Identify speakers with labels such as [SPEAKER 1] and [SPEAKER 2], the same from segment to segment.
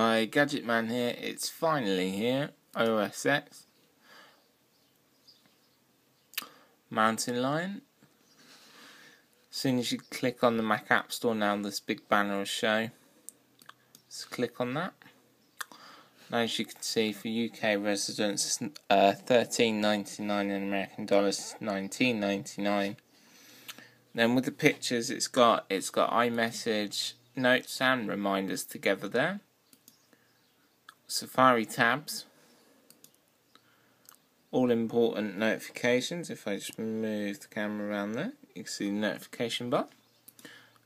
[SPEAKER 1] Hi, Gadget Man here. It's finally here. OS X. Mountain Lion. As soon as you click on the Mac App Store now, this big banner will show. Let's click on that. As you can see, for UK residents, it's uh, thirteen ninety nine in American dollars, nineteen ninety nine. Then with the pictures, it's got it's got iMessage, notes, and reminders together there. Safari tabs, all important notifications. If I just move the camera around there, you can see the notification bar.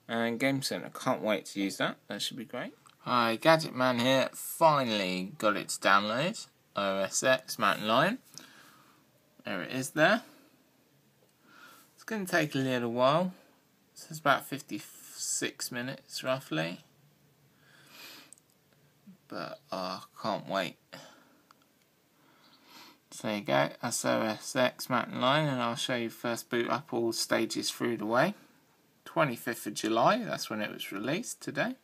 [SPEAKER 1] And Game Center, can't wait to use that. That should be great. Hi, Gadget Man here. Finally got it to download. OS X Mountain Lion. There it is there. It's going to take a little while. So it's about 56 minutes roughly but I can't wait. So there you go, SOS X Mountain Lion, and I'll show you first boot up all stages through the way. 25th of July, that's when it was released today.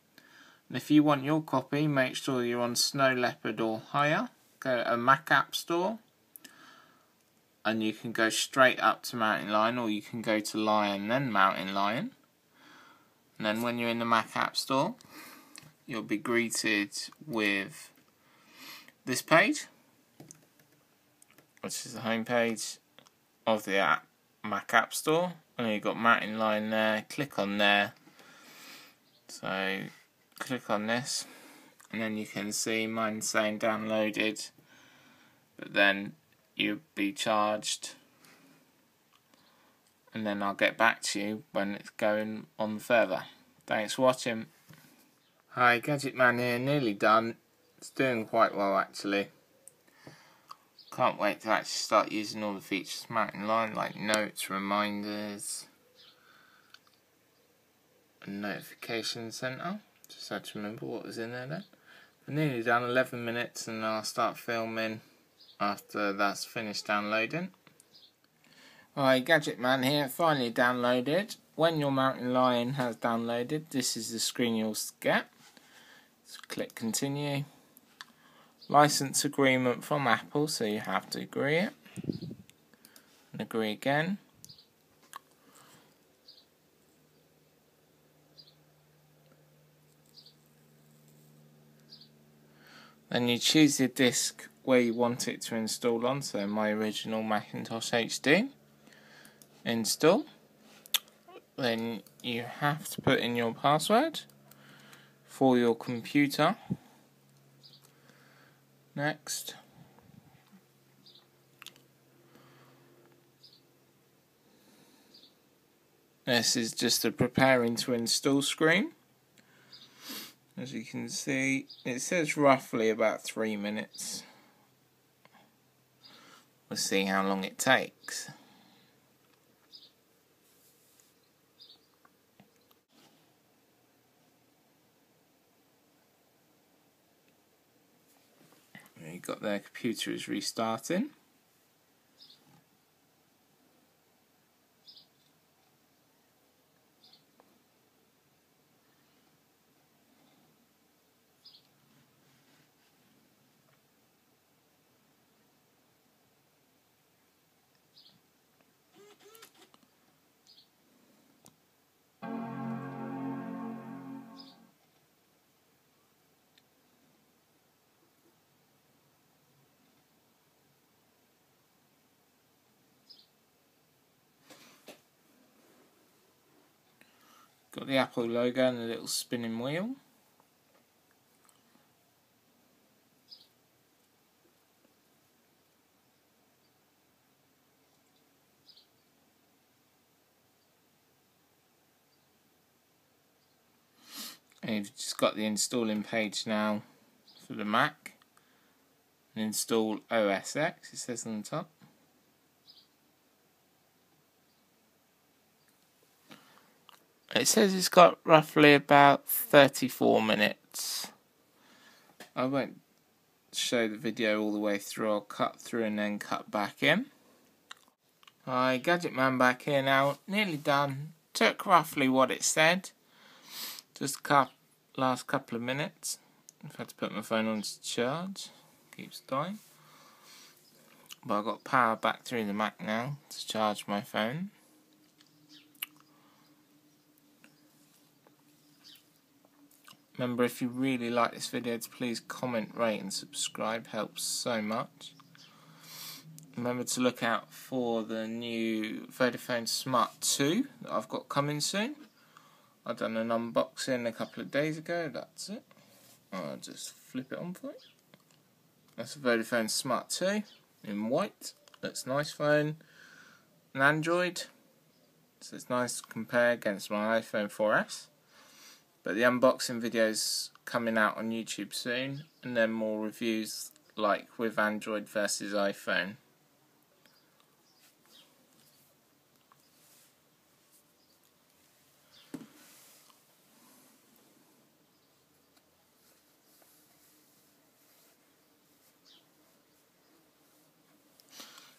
[SPEAKER 1] And if you want your copy, make sure you're on Snow Leopard or higher. Go to a Mac App Store, and you can go straight up to Mountain Lion, or you can go to Lion, then Mountain Lion. And then when you're in the Mac App Store, you'll be greeted with this page, which is the home page of the app, Mac App Store. And you've got Mountain Lion there, click on there. So click on this, and then you can see mine saying downloaded, but then you'll be charged. And then I'll get back to you when it's going on further. Thanks for watching. Hi, Gadget Man here, nearly done. It's doing quite well actually. Can't wait to actually start using all the features Mountain Lion, like notes, reminders, and notification center. Just had to remember what was in there then. We're nearly done 11 minutes and I'll start filming after that's finished downloading. Hi, Gadget Man here, finally downloaded. When your Mountain Lion has downloaded, this is the screen you'll get. So click continue. License agreement from Apple, so you have to agree it. And agree again. Then you choose your disk where you want it to install on, so my original Macintosh HD. Install. Then you have to put in your password for your computer. Next. This is just a preparing to install screen. As you can see, it says roughly about three minutes. We'll see how long it takes. Got their computer is restarting. Got the Apple logo and a little spinning wheel. And you've just got the installing page now for the Mac. And install OS X, it says on the top. It says it's got roughly about 34 minutes. I won't show the video all the way through, I'll cut through and then cut back in. Hi, Gadget Man back here now, nearly done. Took roughly what it said. Just cut last couple of minutes. I've had to put my phone on to charge. Keeps dying. But I've got power back through the Mac now to charge my phone. Remember, if you really like this video, to please comment, rate and subscribe. Helps so much. Remember to look out for the new Vodafone Smart 2 that I've got coming soon. I've done an unboxing a couple of days ago. That's it. I'll just flip it on for you. That's a Vodafone Smart 2 in white. Looks nice phone. An Android. So it's nice to compare against my iPhone 4S. But the unboxing videos coming out on YouTube soon, and then more reviews like with Android versus iPhone.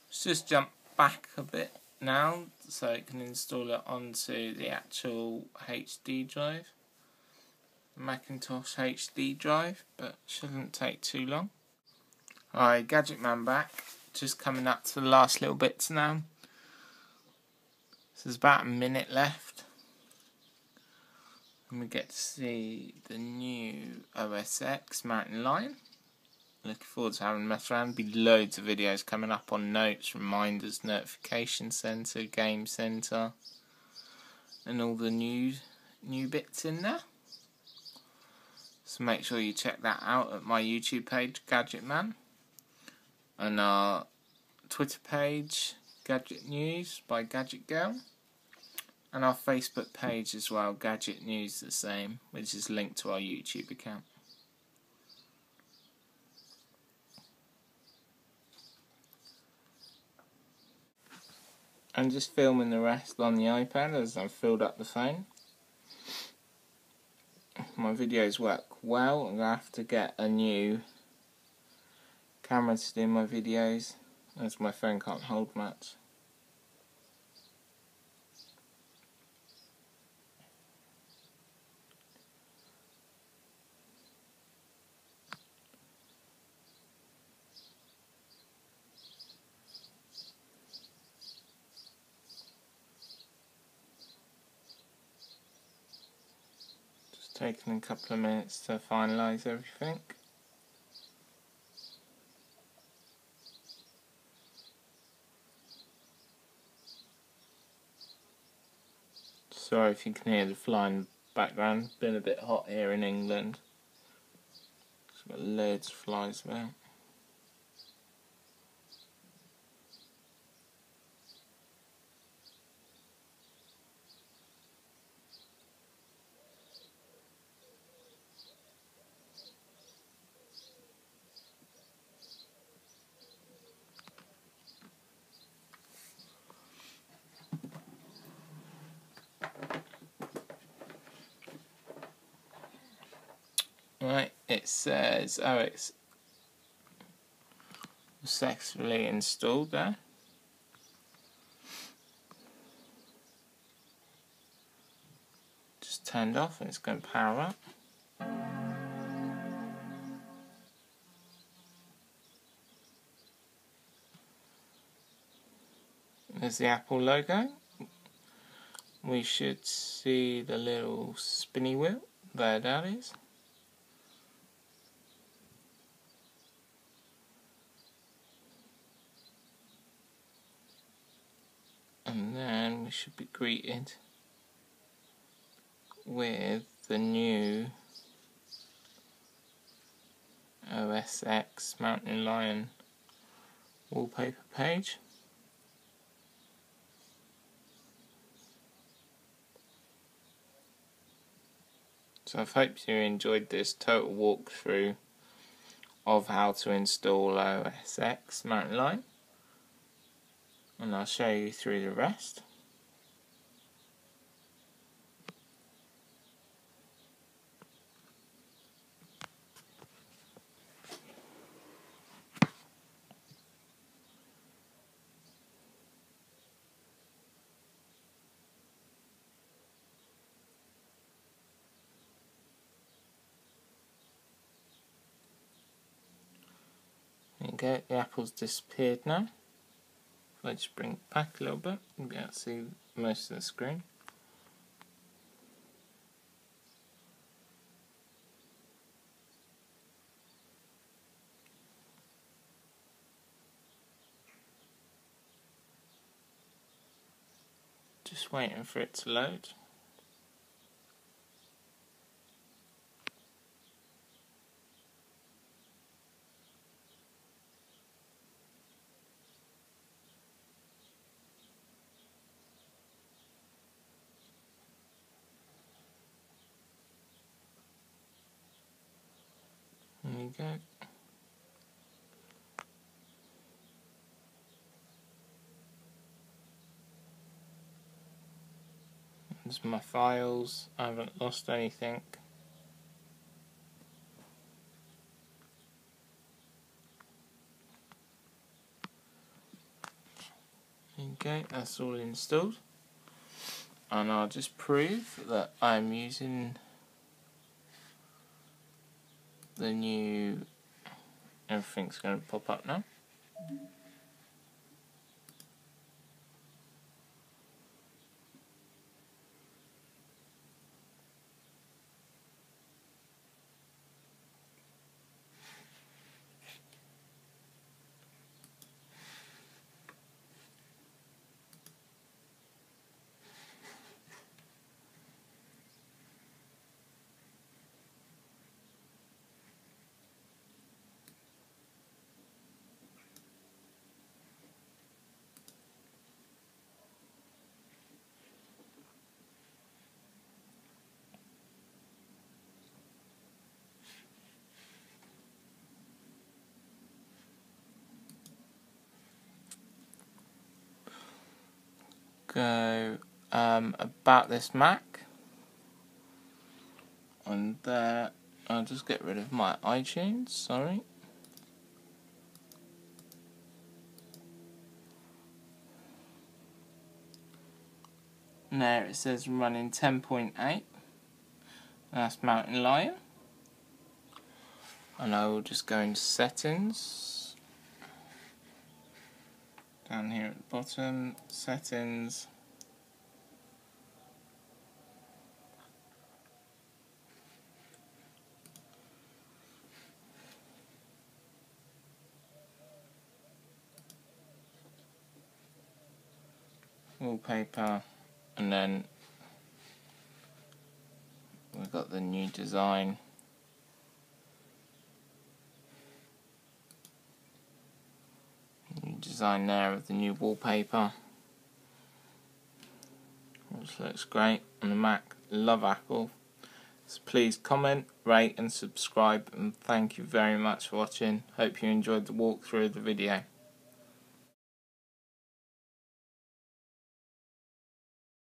[SPEAKER 1] Let's just jump back a bit now so it can install it onto the actual HD drive. Macintosh HD drive, but shouldn't take too long. Alright, Gadget Man back. Just coming up to the last little bits now. So there's about a minute left. And we get to see the new OS X Mountain Lion. Looking forward to having a mess around. Be loads of videos coming up on notes, reminders, notification center, game center, and all the new new bits in there. So make sure you check that out at my YouTube page, Gadget Man, and our Twitter page, Gadget News by Gadget Girl, and our Facebook page as well, Gadget News the same, which is linked to our YouTube account. I'm just filming the rest on the iPad as I've filled up the phone my videos work well. I'm going to have to get a new camera to do my videos as my phone can't hold much. Taken a couple of minutes to finalise everything. Sorry if you can hear the flying background, been a bit hot here in England. It's got loads of flies about. It says, oh, it's successfully installed there. Just turned off and it's going to power up. There's the Apple logo. We should see the little spinny wheel. There that is. And then we should be greeted with the new OS X Mountain Lion wallpaper page. So I hope you enjoyed this total walkthrough of how to install OS X Mountain Lion and I'll show you through the rest. There you go, the apple's disappeared now. Just bring it back a little bit, you'll be able to see most of the screen. Just waiting for it to load. Go. There's my files. I haven't lost anything. Okay, that's all installed. And I'll just prove that I'm using the new everything's going to pop up now. Go um, about this Mac. And there I'll just get rid of my iTunes sorry. And there it says running 10.8 that's Mountain Lion. And I will just go into settings down here at the bottom, settings, wallpaper and then we've got the new design design there of the new wallpaper. Which looks great on the Mac. Love Apple. So please comment rate and subscribe and thank you very much for watching. Hope you enjoyed the walkthrough of the video